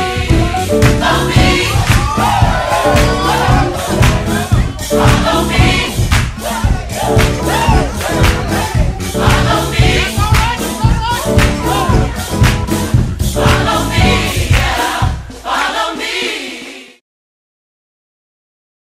Bye.